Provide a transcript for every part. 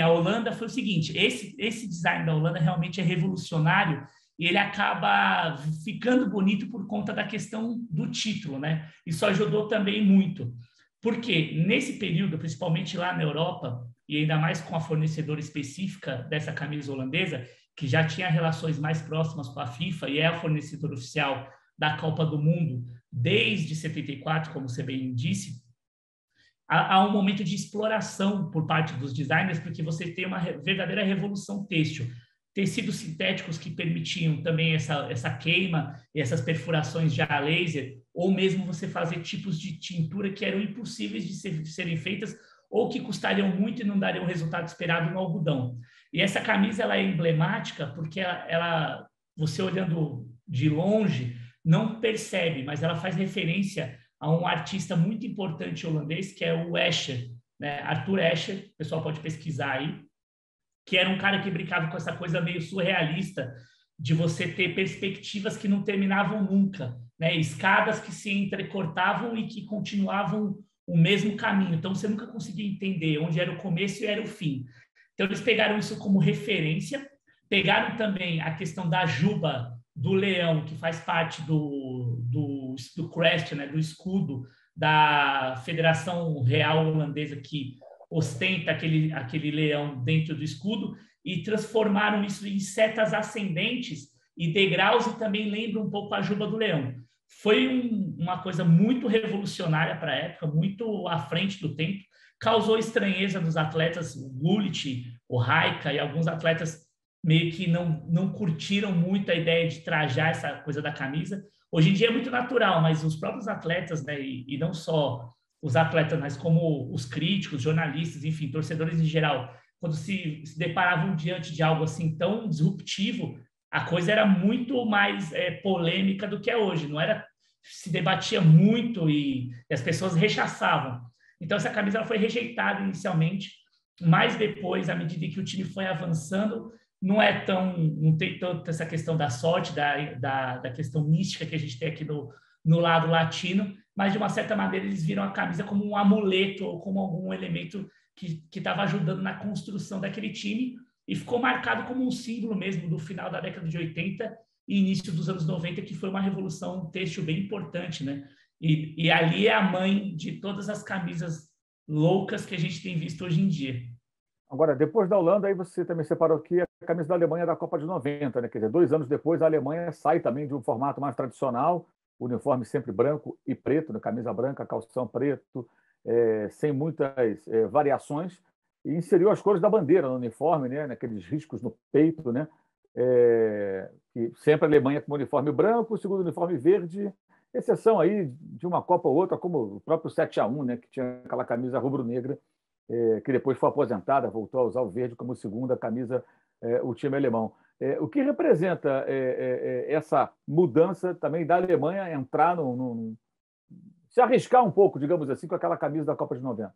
a Holanda foi o seguinte: esse, esse design da Holanda realmente é revolucionário e ele acaba ficando bonito por conta da questão do título, né? Isso ajudou também muito. Porque nesse período, principalmente lá na Europa, e ainda mais com a fornecedora específica dessa camisa holandesa, que já tinha relações mais próximas com a FIFA e é a fornecedora oficial da Copa do Mundo desde 74, como você bem disse, há, há um momento de exploração por parte dos designers, porque você tem uma verdadeira revolução têxtil. Tecidos sintéticos que permitiam também essa, essa queima e essas perfurações já a laser, ou mesmo você fazer tipos de tintura que eram impossíveis de, ser, de serem feitas ou que custariam muito e não dariam o resultado esperado no algodão. E essa camisa ela é emblemática porque ela, ela, você olhando de longe não percebe, mas ela faz referência a um artista muito importante holandês que é o Escher, né? Arthur Escher, o pessoal pode pesquisar aí, que era um cara que brincava com essa coisa meio surrealista de você ter perspectivas que não terminavam nunca, né? Escadas que se entrecortavam e que continuavam o mesmo caminho. Então você nunca conseguia entender onde era o começo e era o fim. Então eles pegaram isso como referência, pegaram também a questão da juba do leão, que faz parte do, do, do crest, né, do escudo da Federação Real Holandesa que ostenta aquele, aquele leão dentro do escudo e transformaram isso em setas ascendentes e degraus e também lembra um pouco a juba do leão. Foi um, uma coisa muito revolucionária para a época, muito à frente do tempo, causou estranheza nos atletas, o Gullit, o Raika e alguns atletas meio que não, não curtiram muito a ideia de trajar essa coisa da camisa. Hoje em dia é muito natural, mas os próprios atletas, né, e, e não só os atletas, mas como os críticos, jornalistas, enfim, torcedores em geral, quando se, se deparavam diante de algo assim tão disruptivo, a coisa era muito mais é, polêmica do que é hoje. Não era se debatia muito e, e as pessoas rechaçavam. Então essa camisa foi rejeitada inicialmente, mas depois, à medida que o time foi avançando, não é tão, não tem tanto essa questão da sorte, da, da, da questão mística que a gente tem aqui no, no lado latino, mas de uma certa maneira eles viram a camisa como um amuleto ou como algum elemento que estava ajudando na construção daquele time e ficou marcado como um símbolo mesmo do final da década de 80 e início dos anos 90, que foi uma revolução têxtil bem importante, né? E, e ali é a mãe de todas as camisas loucas que a gente tem visto hoje em dia. Agora, depois da Holanda, aí você também separou aqui a camisa da Alemanha da Copa de 90, né? Quer dizer, dois anos depois, a Alemanha sai também de um formato mais tradicional, uniforme sempre branco e preto, né? camisa branca, calção preto, é, sem muitas é, variações, e inseriu as cores da bandeira no uniforme, né? Naqueles riscos no peito, né? É, que sempre a Alemanha com uniforme branco, segundo uniforme verde, exceção aí de uma Copa ou outra, como o próprio 7 a 1 né? Que tinha aquela camisa rubro-negra que depois foi aposentada, voltou a usar o verde como segunda camisa, é, o time alemão. É, o que representa essa mudança também da Alemanha entrar no, no, se arriscar um pouco, digamos assim, com aquela camisa da Copa de 90.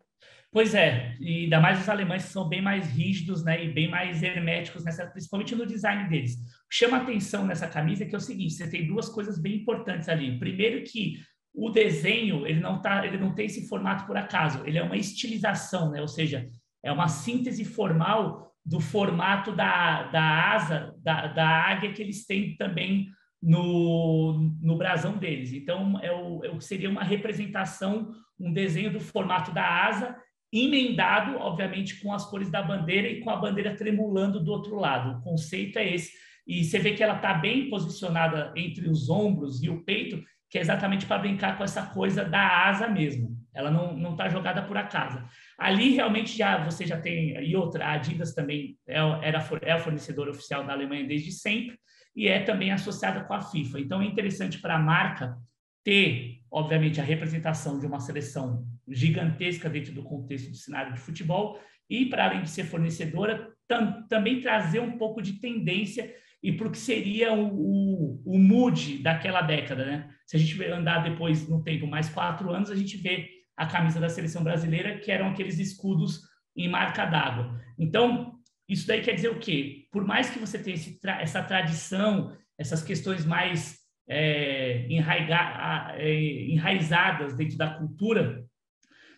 Pois é, e ainda mais os alemães são bem mais rígidos né, e bem mais herméticos, nessa, principalmente no design deles. Chama atenção nessa camisa é que é o seguinte: você tem duas coisas bem importantes ali. Primeiro, que o desenho ele não tá, ele não tem esse formato por acaso, ele é uma estilização, né? Ou seja, é uma síntese formal do formato da, da asa da, da águia que eles têm também no, no brasão deles. Então, é o, é o seria uma representação, um desenho do formato da asa, emendado, obviamente, com as cores da bandeira e com a bandeira tremulando do outro lado. O conceito é esse. E você vê que ela está bem posicionada entre os ombros e o peito, que é exatamente para brincar com essa coisa da asa mesmo. Ela não está jogada por acaso. Ali realmente já você já tem e outra, a Adidas também é, era é a fornecedora oficial da Alemanha desde sempre e é também associada com a FIFA. Então é interessante para a marca ter, obviamente, a representação de uma seleção gigantesca dentro do contexto do cenário de futebol e para além de ser fornecedora, tam, também trazer um pouco de tendência e para o que seria o, o, o mood daquela década, né? Se a gente andar depois no tempo mais quatro anos, a gente vê a camisa da seleção brasileira, que eram aqueles escudos em marca d'água. Então, isso daí quer dizer o quê? Por mais que você tenha esse, essa tradição, essas questões mais é, é, enraizadas dentro da cultura,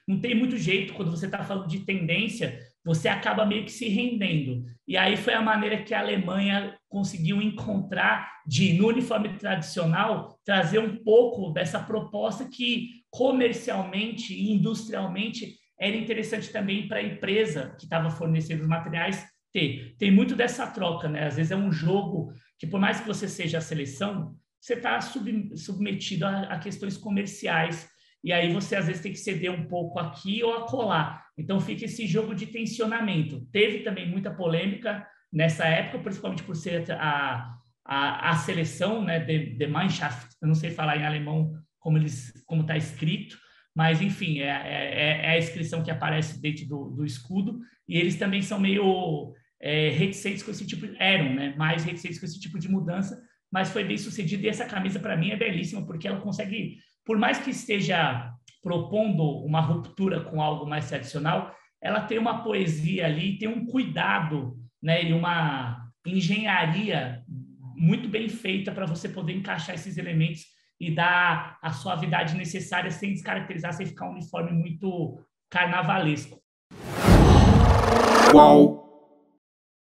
não tem muito jeito quando você está falando de tendência você acaba meio que se rendendo. E aí foi a maneira que a Alemanha conseguiu encontrar de, no uniforme tradicional, trazer um pouco dessa proposta que comercialmente e industrialmente era interessante também para a empresa que estava fornecendo os materiais ter. Tem muito dessa troca, né? Às vezes é um jogo que, por mais que você seja a seleção, você está sub, submetido a, a questões comerciais e aí você às vezes tem que ceder um pouco aqui ou acolá. Então fica esse jogo de tensionamento. Teve também muita polêmica nessa época, principalmente por ser a, a, a seleção, né, de, de Mannschaft, eu não sei falar em alemão como eles como está escrito, mas enfim, é, é, é, a inscrição que aparece dentro do, do escudo, e eles também são meio é, reticentes com esse tipo, eram, né, mais reticentes com esse tipo de mudança, mas foi bem sucedido, e essa camisa para mim é belíssima, porque ela consegue por mais que esteja propondo uma ruptura com algo mais tradicional, ela tem uma poesia ali, tem um cuidado, né, e uma engenharia muito bem feita para você poder encaixar esses elementos e dar a suavidade necessária sem descaracterizar, sem ficar um uniforme muito carnavalesco. Qual